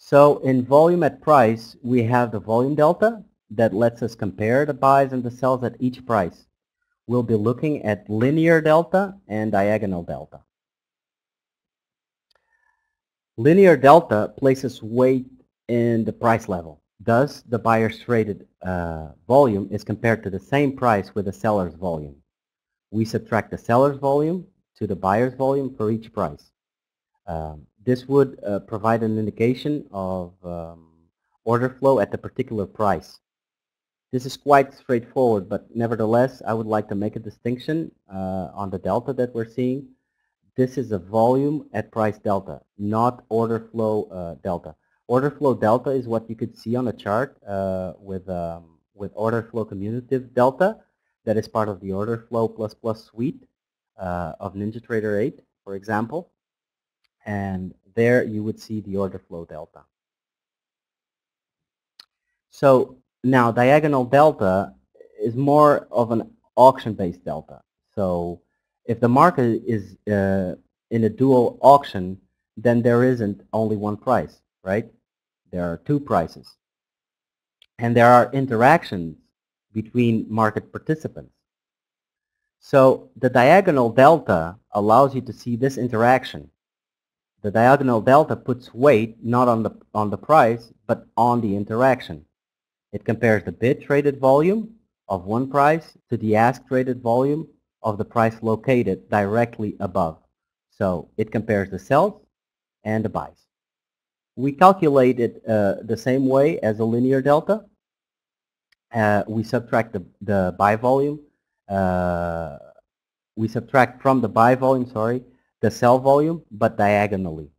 So in volume at price, we have the volume delta that lets us compare the buys and the sells at each price. We'll be looking at linear delta and diagonal delta. Linear delta places weight in the price level. Thus, the buyer's traded uh, volume is compared to the same price with the seller's volume. We subtract the seller's volume to the buyer's volume for each price. Um, this would uh, provide an indication of um, order flow at the particular price. This is quite straightforward, but nevertheless, I would like to make a distinction uh, on the delta that we're seeing. This is a volume at price delta, not order flow uh, delta. Order flow delta is what you could see on a chart uh, with, um, with order flow cumulative delta that is part of the order flow plus plus suite uh, of NinjaTrader 8, for example. And there you would see the order flow delta. So now, diagonal delta is more of an auction-based delta. So if the market is uh, in a dual auction, then there isn't only one price, right? There are two prices. And there are interactions between market participants. So the diagonal delta allows you to see this interaction. The diagonal delta puts weight not on the, on the price, but on the interaction. It compares the bid traded volume of one price to the ask traded volume of the price located directly above. So it compares the sells and the buys. We calculate it uh, the same way as a linear delta. Uh, we subtract the, the buy volume. Uh, we subtract from the buy volume, sorry, the sell volume, but diagonally.